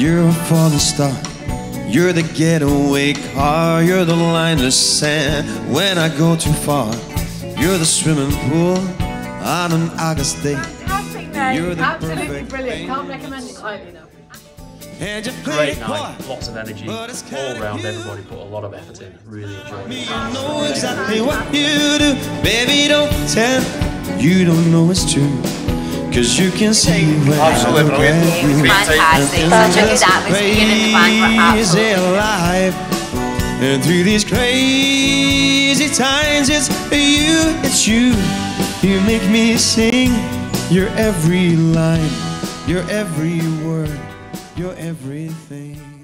You're a falling star. You're the getaway car. You're the line in the sand when I go too far. You're the swimming pool on an August day. Fantastic name. You're the Absolutely perfect brilliant. Can't recommend it highly enough. And you Great night, lots of energy, all kinda round. Everybody put a lot of effort in. Really enjoyed it. You it. know exactly what you do. Baby, don't pretend you don't know it's true. Cause you can sing when Absolutely I brilliant. you. Fantastic. So check it out. We're in the band. We're Crazy absolutely alive. And through these crazy times, it's you, it's you. You make me sing your every line, your every word, your everything.